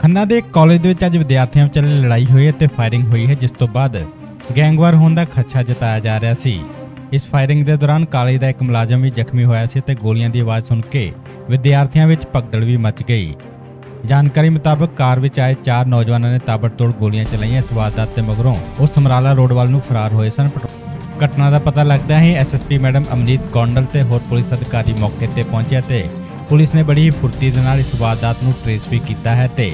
ਖੰਨਾ ਦੇ ਇੱਕ ਕਾਲਜ ਦੇ ਵਿੱਚ ਅੱਜ ਵਿਦਿਆਰਥੀਆਂ ਵਿਚਾਲੇ ਲੜਾਈ ਹੋਈ ਹੈ ਤੇ ਫਾਇਰਿੰਗ ਹੋਈ ਹੈ, ਜਿਸ ਤੋਂ ਬਾਅਦ ਗੈਂਗਵਾਰ ਹੋਣ ਦਾ ਖਦਸ਼ਾ ਜਤਾਇਆ ਜਾ ਰਿਹਾ ਸੀ। ਇਸ ਫਾਇਰਿੰਗ ਦੇ ਦੌਰਾਨ ਕਾਲਜ ਦਾ ਇੱਕ ਮੁਲਾਜ਼ਮ ਵੀ ਜ਼ਖਮੀ ਹੋਇਆ ਸੀ ਤੇ ਗੋਲੀਆਂ ਦੀ ਆਵਾਜ਼ ਸੁਣ ਕੇ ਵਿਦਿਆਰਥੀਆਂ ਵਿੱਚ ਭਗਦੜ ਵੀ ਮਚ ਗਈ। ਜਾਣਕਾਰੀ ਮੁਤਾਬਕ ਕਾਰ ਵਿੱਚ ਆਏ ਚਾਰ ਨੌਜਵਾਨਾਂ ਨੇ ਤਾਬੜਤੋੜ ਗੋਲੀਆਂ ਚਲਾਈਆਂ। ਇਸ ਵਾਰਦਾਤ ਤੇ ਮਗਰੋਂ ਉਹ ਸਮਰਾਲਾ ਰੋਡ ਵੱਲ ਨੂੰ ਫਰਾਰ ਹੋਏ ਸਨ। ਘਟਨਾ ਦਾ ਪਤਾ ਲੱਗਦਾ ਹੀ ਐਸਐਸਪੀ ਮੈਡਮ ਅਮਨੀਤ ਕੌਂਡਲ ਤੇ ਹੋਰ ਪੁਲਿਸ ਅਧਿਕਾਰੀ ਮੌਕੇ ਤੇ ਪਹੁੰਚਿਆ ਤੇ ਪੁਲਿਸ ਨੇ ਬੜੀ ਫੁਰਤੀ ਦੇ ਨਾਲ ਇਸ ਵਾਰਦਾਤ ਨੂੰ ਟ੍ਰੇਸ ਵੀ ਕੀਤਾ ਹੈ ਤੇ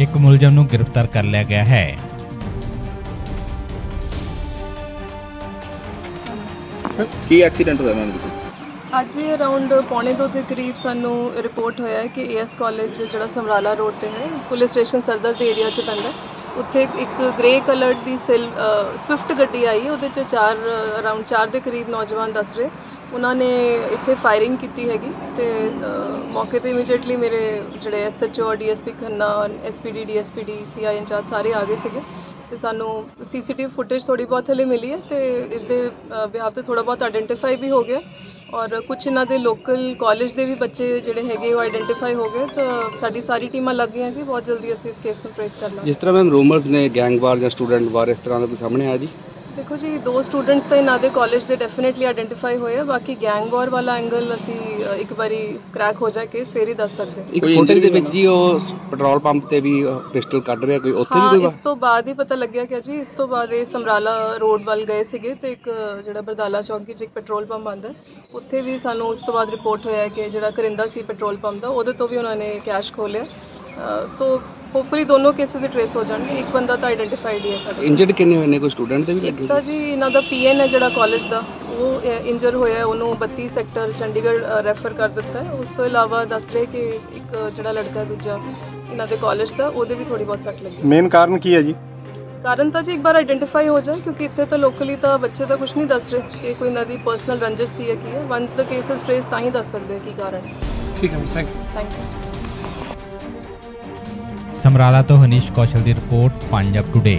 ਇੱਕ ਮੁਲਜ਼ਮ ਨੂੰ ਗ੍ਰਿਫਤਾਰ ਕਰ ਲਿਆ ਗਿਆ ਹੈ। ਕੀ ਐਕਸੀਡੈਂਟ ਹੋਇਆ ਮੈਮ ਜੀ? ਅੱਜ ਅਰਾਊਂਡ ਪੌਣੇ ਦੋ ਦੇ ਕਰੀਬ ਸਾਨੂੰ ਰਿਪੋਰਟ ਹੋਇਆ ਹੈ ਕਿ ਏਐਸ ਕਾਲਜ ਜਿਹੜਾ ਸਮਰਾਲਾ ਰੋਡ ਤੇ ਹੈ ਪੁਲਿਸ ਸਟੇਸ਼ਨ ਸਰਦਰ ਦੇ ਏਰੀਆ 'ਚ ਪੈਂਦਾ ਹੈ। ਉੱਥੇ ਇੱਕ ਗ੍ਰੇ ਕਲਰਡ ਦੀ ਸਿਲ ਸਵਿਫਟ ਗੱਡੀ ਆਈ ਉਹਦੇ 'ਚ ਚਾਰ ਅਰਾਊਂਡ ਚਾਰ ਦੇ ਕਰੀਬ ਨੌਜਵਾਨ ਦੱਸ ਰਹੇ। ਉਹਨਾਂ ਨੇ ਇੱਥੇ ਫਾਇਰਿੰਗ ਕੀਤੀ ਹੈਗੀ ਤੇ ਮੌਕੇ ਤੇ ਇਮੀਡੀਏਟਲੀ ਮੇਰੇ ਜਿਹੜੇ ਐਸਐਚਓ ਔਰ ਡੀਐਸਪੀ ਖੰਨਾ ਔਰ ਐਸਪੀਡੀ ਡੀਐਸਪੀਡੀ ਸੀਆਈ ਇੰਚਾਰਜ ਸਾਰੇ ਆ ਗਏ ਸੀਗੇ ਤੇ ਸਾਨੂੰ ਸੀਸੀਟੀਵੀ ਫੁਟੇਜ ਥੋੜੀ ਬਹੁਤ ਹਲੇ ਮਿਲੀ ਹੈ ਤੇ ਇਸ ਦੇ ਵਿਆਹ ਤੇ ਥੋੜਾ ਬਹੁਤ ਆਇਡੈਂਟੀਫਾਈ ਵੀ ਹੋ ਗਿਆ ਔਰ ਕੁਝ ਇਹਨਾਂ ਦੇ ਲੋਕਲ ਕਾਲਜ ਦੇ ਵੀ ਬੱਚੇ ਜਿਹੜੇ ਹੈਗੇ ਉਹ ਆਇਡੈਂਟੀਫਾਈ ਹੋ ਗਏ ਤਾਂ ਸਾਡੀ ਸਾਰੀ ਟੀਮਾਂ ਲੱਗ ਗਈਆਂ ਜੀ, ਬਹੁਤ ਜਲਦੀ ਅਸੀਂ ਇਸ ਕੇਸ ਨੂੰ ਟ੍ਰੇਸ ਕਰਨਾ ਜਿਸ ਤਰ੍ਹਾਂ ਮੈਮ ਰੂਮਰਸ ਨੇ ਗੈਂਗ ਵਾਰ ਜਾਂ ਸਟੂਡੈਂਟ ਵਾਰ ਇਸ ਤਰ੍ਹਾਂ ਦਾ ਕੋਈ ਸਾਹਮਣੇ ਆਇਆ ਜੀ? ਦੇਖੋ ਜੀ ਦੋ ਸਟੂਡੈਂਟਸ ਤਾਂ ਇਹਨਾਂ ਦੇ ਕਾਲਜ ਦੇ ਡੈਫੀਨਿਟਲੀ ਆਇਡੈਂਟੀਫਾਈ ਹੋਏ ਆ ਬਾਕੀ ਗੈਂਗ ਵਾਰ ਵਾਲਾ ਐਂਗਲ ਅਸੀਂ ਅ, ਇੱਕ ਵਾਰੀ ਕ੍ਰੈਕ ਹੋ ਜਾ ਕੇ ਫੇਰ ਹੀ ਦੱਸ ਸਕਦੇ ਹਾਂ। ਇੱਕ ਫੁਟੇਜ ਦੇ ਵਿੱਚ ਜੀ ਉਹ ਪੈਟਰੋਲ ਪੰਪ ਤੇ ਵੀ ਪਿਸਟਲ ਕੱਢ ਰਿਹਾ ਕੋਈ ਉੱਥੇ ਵੀ ਹਾਂ ਕੋਈ ਇਸ ਤੋਂ ਬਾਅਦ ਹੀ ਪਤਾ ਲੱਗਿਆ ਕਿ ਜੀ ਇਸ ਤੋਂ ਬਾਅਦ ਇਹ ਸਮਰਾਲਾ ਰੋਡ ਵੱਲ ਗਏ ਸੀਗੇ ਤੇ ਇੱਕ ਜਿਹੜਾ ਬਰਦਾਲਾ ਚੌਂਕੀ 'ਚ ਇੱਕ ਪੈਟਰੋਲ ਪੰਪ ਆਉਂਦਾ ਹੈ, ਉੱਥੇ ਵੀ ਸਾਨੂੰ ਉਸ ਤੋਂ ਬਾਅਦ ਰਿਪੋਰਟ ਹੋਇਆ ਕਿ ਜਿਹੜਾ ਕਰਿੰਦਾ ਸੀ ਪੈਟਰੋਲ ਪੰਪ ਦਾ ਉਹਦੇ ਤੋਂ ਵੀ ਉਹਨਾਂ ਨੇ ਕੈਸ਼ ਖੋਲਿਆ ਸੋ ਹੋਪਫੁਲੀ ਦੋਨੋਂ ਕੇਸਿਸ ਹੀ ਟ੍ਰੇਸ ਹੋ ਜਾਣਗੇ। ਇੱਕ ਬੰਦਾ ਤਾਂ ਆਇਡੈਂਟੀਫਾਈਡ ਹੀ ਹੈ ਸਾਡੇ ਇੰਜਰਡ ਕਿੰਨੇ ਹੋਏ ਨੇ? ਕੋਈ ਸਟੂਡੈਂਟ ਤੇ ਵੀ ਇੱਕ ਲੱਗੇ ਤਾਂ ਜੀ ਇਹਨਾਂ ਦਾ ਪੀਐਨ ਹੈ ਜਿਹੜਾ ਕਾਲਜ ਦਾ। ਉਹ ਇੰਜਰ ਹੋਇਆ ਹੈ, ਉਹਨੂੰ 32 ਸੈਕਟਰ ਚੰਡੀਗੜ੍ਹ ਰੈਫਰ ਕਰ ਦਿੱਤਾ ਹੈ। ਉਸ ਤੋਂ ਇਲਾਵਾ ਦੱਸ ਰਹੇ ਕਿ ਇੱਕ ਜਿਹੜਾ ਲੜਕਾ ਦੂਜਾ ਇਹਨਾਂ ਦੇ ਕਾਲਜ ਦਾ ਉਹਦੇ ਵੀ ਥੋੜੀ ਬਹੁਤ ਸੱਟ ਲੱਗੀ। ਮੇਨ ਕਾਰਨ ਕੀ ਹੈ ਜੀ? ਕਾਰਨ ਤਾਂ ਜੀ ਇੱਕ ਵਾਰ ਆਇਡੈਂਟੀਫਾਈ ਹੋ ਜਾਏ ਕਿਉਂਕਿ ਇੱਥੇ ਤਾਂ ਲੋਕਲੀ ਤਾਂ ਬੱਚੇ ਤਾਂ ਕੁਝ ਨਹੀਂ ਦੱਸ ਰਹੇ ਕਿ ਕੋਈ ਇਹਨਾਂ ਦੀ ਪਰਸਨਲ ਰੰਜਿਸ਼ ਸੀ ਜਾਂ ਕੀ ਹੈ। ਵਨਸ ਦ ਕੇਸਸ ਟ੍ਰੇਸ ਤਾਂ ਹੀ ਦੱਸ ਸਕਦੇ ਕੀ ਕਾਰਨ ਠੀਕ ਹੈ ਥੈਂਕ ਥੈਂਕ ਯੂ ਸਮਰਾਲਾ ਤੋਂ ਹਨੀਸ਼ ਕੌਸ਼ਲ ਦੀ ਰਿਪੋਰਟ ਪੰਜਾਬ ਟੁਡੇ